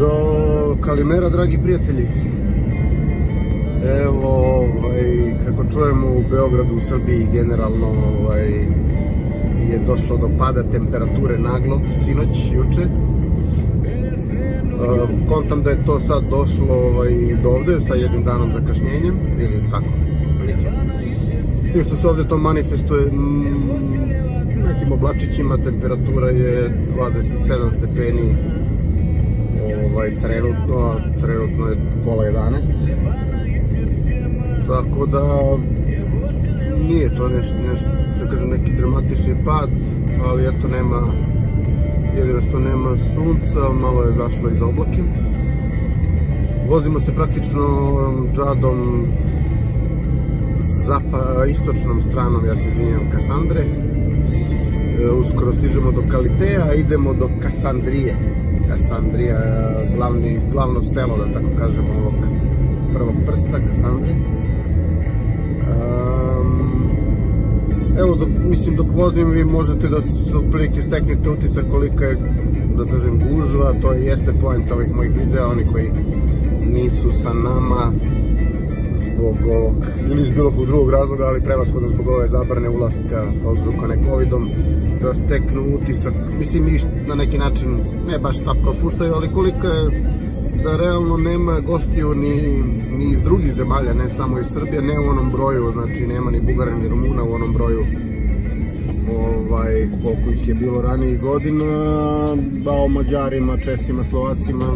Do Kalimera, dragi prijatelji. Evo, ovaj, kako čujemo u Beogradu, u Srbiji generalno ovaj, je došlo do pada temperature naglo, sinoć, juče. Uh, kontam da je to sad došlo ovaj, do ovde sa jednim danom zakašnjenjem, ili tako, prilike. S tim što se ovde to manifestuje nekim oblačićima, temperatura je 27 stepeni ovaj, trenutno, trenutno je pola 11. Tako da nije to nešto, nešto da kažem, neki dramatični pad, ali eto nema, jedino što nema sunca, malo je zašlo iz oblake. Vozimo se praktično džadom zapa, istočnom stranom, ja se izvinjam, Kasandre. E, uskoro stižemo do Kaliteja, idemo do Kasandrije. Kasandrija, glavni, glavno selo, da tako kažemo, ovog prvog prsta, Kasandrije. evo, dok, mislim, dok vozim vi možete da se otprilike steknete utisak kolika je, da kažem, gužva, to jeste point ovih mojih videa, oni koji nisu sa nama zbog ovog, ili iz bilo kog drugog razloga, ali prevaskodno zbog ove zabrane ulaska ne Covidom, da steknu utisak, mislim, i na neki način, ne baš tako propuštaju, ali koliko je da realno nema gostiju ni, ni iz drugih zemalja, ne samo iz Srbije, ne u onom broju, znači nema ni Bugara ni Rumuna u onom broju ovaj, koliko ih je bilo ranijih godina, da o Mađarima, Česima, Slovacima,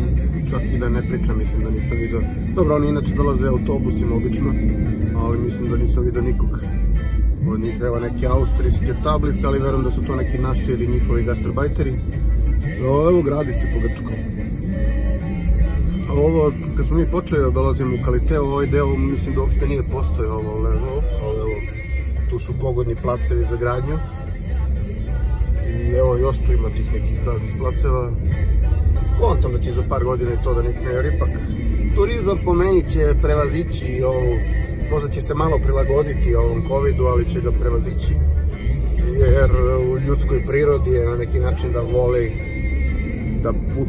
čak i da ne pričam, mislim da nisam vidio. Dobro, oni inače dolaze autobusima obično, ali mislim da nisam vidio nikog od njih. Evo neke austrijske tablice, ali verujem da su to neki naši ili njihovi gastarbajteri. Evo, gradi se po Grčkom ovo, kad smo mi počeli da dolazimo u Kaliteo, ovaj deo, mislim da uopšte nije postoje ovo levo, ovo, tu su pogodni placevi za gradnju. I evo, još tu ima tih nekih praznih placeva. Kontam da će za par godina to da nikne, jer ipak turizam po meni će prevazići ovu, možda će se malo prilagoditi ovom covidu, ali će ga prevazići. Jer u ljudskoj prirodi je na neki način da voli da, put,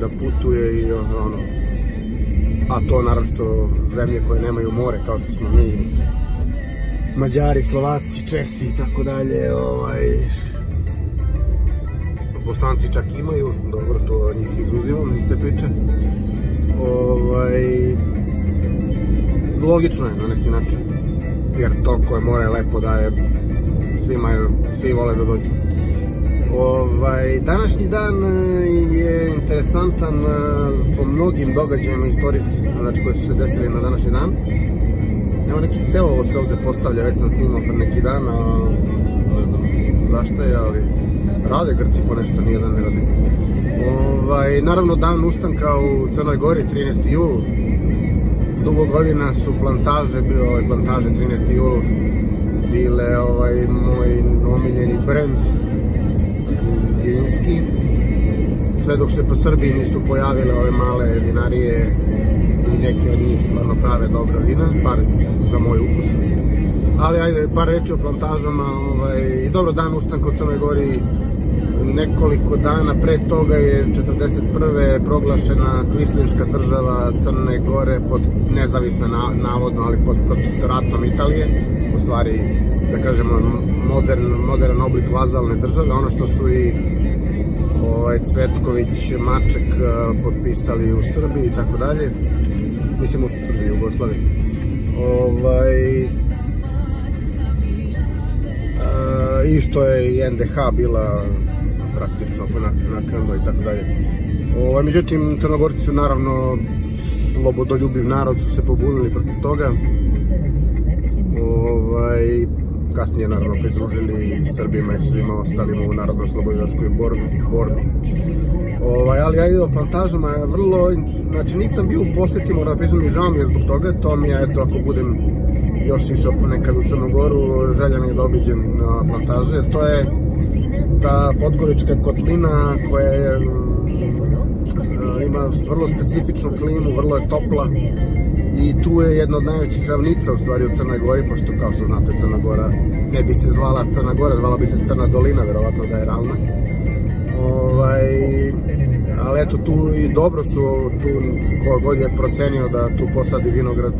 da putuje i ono, a to naravno zemlje koje nemaju more kao što smo mi Mađari, Slovaci, Česi i tako dalje ovaj. Bosanci čak imaju, dobro to njih izuzimam iz te priče. Ovaj logično je na neki način jer toliko je more lepo da je svi, imaju, svi vole da dođu Ovaj, današnji dan e, je interesantan e, po mnogim događajima istorijskih, znači koji su se desili na današnji dan. Evo neki cevovod se ovde postavlja, već sam snimao pre neki dan, a zašto je, ali rade Grci po nešto, nije da ne radi. Ovaj, naravno dan ustanka u Crnoj Gori, 13. jul. Dugo godina su plantaže, bio ovaj plantaže 13. jul, bile ovaj, moj omiljeni brend vinski. Sve dok se po Srbiji nisu pojavile ove male vinarije i neki od njih stvarno prave dobro vina, bar za moj ukus. Ali ajde, par reči o plantažama. Ovaj, I dobro, dan ustanka u Crnoj Gori nekoliko dana pre toga je 41. proglašena kvislinška država Crne Gore pod nezavisna navodno, ali pod protektoratom Italije, u stvari da kažemo modern, modern oblik vazalne države, ono što su i ovaj, Cvetković, Maček potpisali u Srbiji i tako dalje, mislim u Srbiji, Jugoslaviji. Ovaj, a, I što je NDH bila praktično naknadno i tako dalje. Ovaj, međutim, Crnogorci su naravno slobodoljubiv narod su se pobunili protiv toga. Ovaj, kasnije naravno pridružili Srbima i svima ostalima u narodno-slobodilačkoj borbi. borbi. Ovaj, ali ajde o plantažama je vrlo, znači nisam bio u posjeti, moram da i žao mi je zbog toga, to mi je, eto, ako budem još išao nekad u Crnogoru, želja mi je da obiđem na plantaže, to je ta podgorička kotlina koja je, ima vrlo specifičnu klimu, vrlo je topla i tu je jedna od najvećih ravnica u stvari u Crnoj Gori, pošto kao što znate Crna Gora ne bi se zvala Crna Gora, zvala bi se Crna dolina, verovatno da je ravna. Ovaj, ali eto tu i dobro su, tu ko god je procenio da tu posadi vinograd,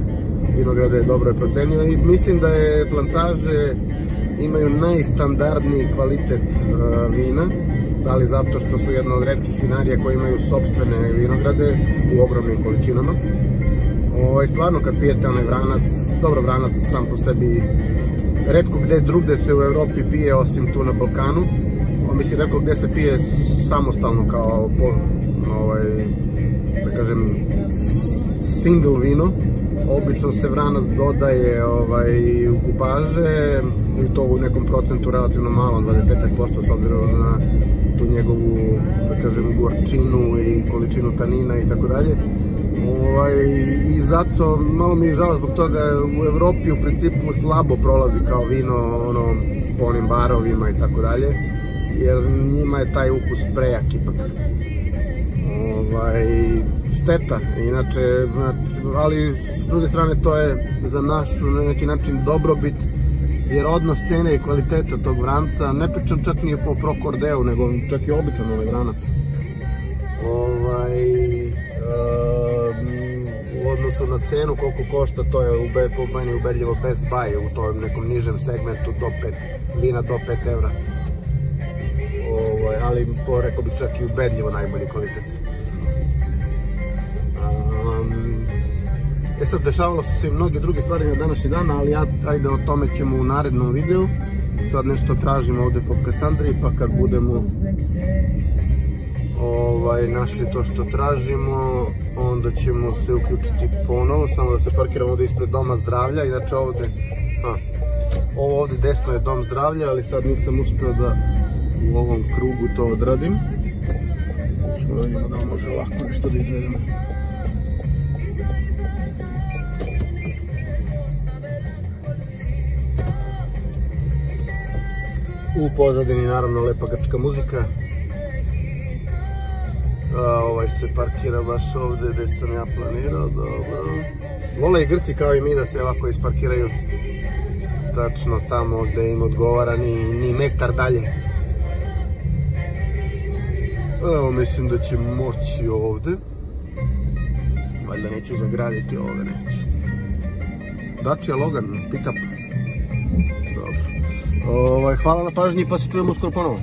vinograde dobro je procenio i mislim da je plantaže imaju najstandardniji kvalitet uh, vina, da li zato što su jedna od redkih vinarija koji imaju sobstvene vinograde u ogromnim količinama. Ovo, ovaj, stvarno kad pijete onaj vranac, dobro vranac sam po sebi redko gde drugde se u Evropi pije osim tu na Balkanu. O, mislim, redko gde se pije samostalno kao po, ovaj, da kažem, single vino. Obično se vranac dodaje ovaj, u kupaže i to u nekom procentu relativno malo, 20% s obzirom na tu njegovu, da kažem, gorčinu i količinu tanina i tako dalje. Ovaj, I zato malo mi je žao zbog toga u Evropi u principu slabo prolazi kao vino ono, po onim barovima i tako dalje jer njima je taj ukus prejak ipak. Ovaj, šteta, inače, ali s druge strane to je za našu na neki način dobrobit jer odnos cene i kvaliteta tog vranca, ne pričam čak nije po prokordeu, nego čak i običan ovaj vranac. Ovaj, u odnosu na cenu koliko košta, to je po meni ubedljivo Best Buy u tom nekom nižem segmentu do 5, vina do 5 evra. Ovaj, ali po, rekao bi čak i ubedljivo najbolji kvalitet. E sad, dešavalo su se i mnoge druge stvari na današnji dan, ali ja, ajde o tome ćemo u narednom videu. Sad nešto tražimo ovde po Kassandri, pa kad budemo ovaj, našli to što tražimo, onda ćemo se uključiti ponovo, samo da se parkiramo ovde ispred Doma zdravlja, inače ovde, a, ovo ovde desno je Dom zdravlja, ali sad nisam uspeo da u ovom krugu to odradim. Ćemo da može lako nešto da izvedemo. U pozadini naravno lepa grčka muzika. A, ovaj se parkira baš ovde gde sam ja planirao, dobro. Vole i Grci kao i mi da se ovako isparkiraju tačno tamo gde im odgovara ni, ni metar dalje. Evo mislim da će moći ovde. Valjda neću zagraditi ovde, neću. Dacia Logan, pick up. Ovaj, hvala na pažnji pa se čujemo uskoro ponovo.